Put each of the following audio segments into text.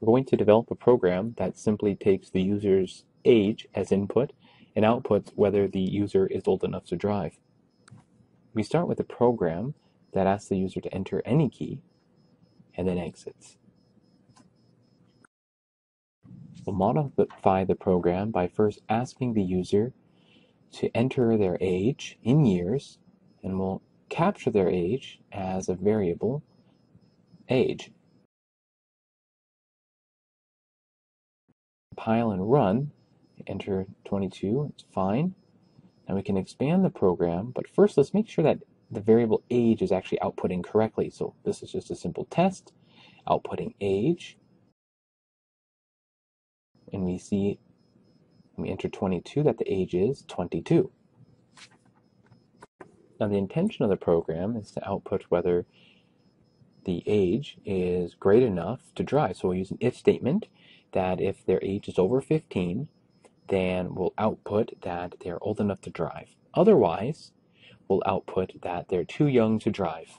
we're going to develop a program that simply takes the user's age as input and outputs whether the user is old enough to drive. We start with a program that asks the user to enter any key and then exits. We'll modify the program by first asking the user to enter their age in years and we'll capture their age as a variable age. Compile and run, enter 22, it's fine. Now we can expand the program, but first let's make sure that the variable age is actually outputting correctly. So this is just a simple test, outputting age. And we see, when we enter 22, that the age is 22. Now the intention of the program is to output whether the age is great enough to drive. So we'll use an if statement that if their age is over 15, then we'll output that they're old enough to drive. Otherwise, we'll output that they're too young to drive.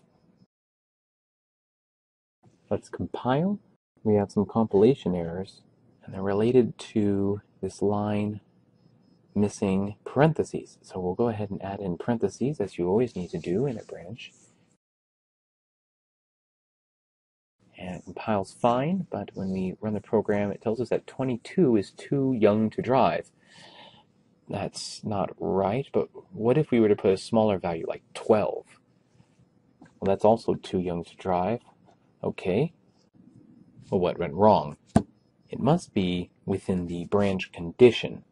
Let's compile. We have some compilation errors, and they're related to this line missing parentheses. So we'll go ahead and add in parentheses, as you always need to do in a branch. Compiles fine, but when we run the program, it tells us that 22 is too young to drive. That's not right, but what if we were to put a smaller value, like 12? Well, that's also too young to drive. Okay. Well, what went wrong? It must be within the branch condition.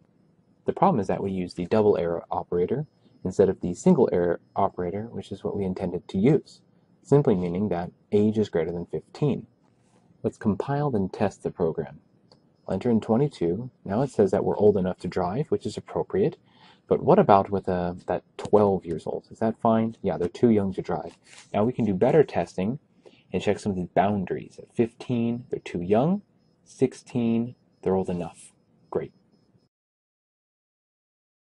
The problem is that we use the double arrow operator instead of the single arrow operator, which is what we intended to use, simply meaning that age is greater than 15. Let's compile and test the program. I'll enter in 22. Now it says that we're old enough to drive, which is appropriate. But what about with uh, that 12 years old? Is that fine? Yeah, they're too young to drive. Now we can do better testing and check some of these boundaries. At 15, they're too young. 16, they're old enough.